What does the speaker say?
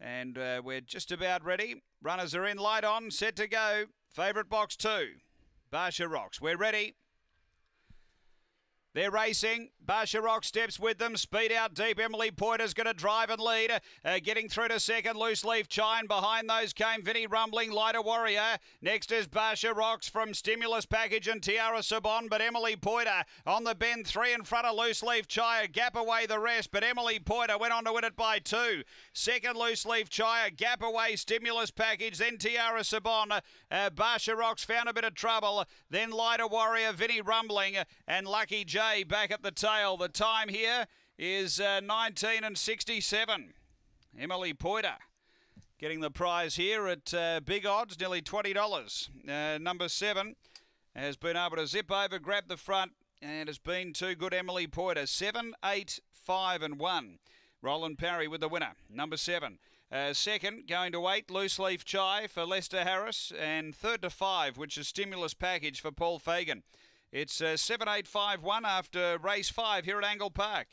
And uh, we're just about ready. Runners are in, light on, set to go. Favourite box two, Barsha Rocks. We're ready. They're racing. Barsha Rock steps with them. Speed out deep. Emily Pointer's going to drive and lead. Uh, getting through to second. Loose Leaf Chai. Behind those came Vinny Rumbling, Lighter Warrior. Next is Barsha Rocks from Stimulus Package and Tiara Sabon. But Emily Pointer on the bend. Three in front of Loose Leaf Chai. Gap away the rest. But Emily Pointer went on to win it by two. Second Loose Leaf Chai. Gap away Stimulus Package. Then Tiara Sabon. Uh, found a bit of trouble. Then Lighter Warrior. Vinny Rumbling and Lucky J back at the tail. The time here is uh, 19 and 67. Emily Pointer getting the prize here at uh, big odds, nearly $20. Uh, number seven has been able to zip over, grab the front, and has been too good. Emily Pointer, seven, eight, five, and one. Roland Parry with the winner, number seven. Uh, second, going to eight, Loose Leaf Chai for Lester Harris. And third to five, which is Stimulus Package for Paul Fagan. It's uh, 7851 after race five here at Angle Park.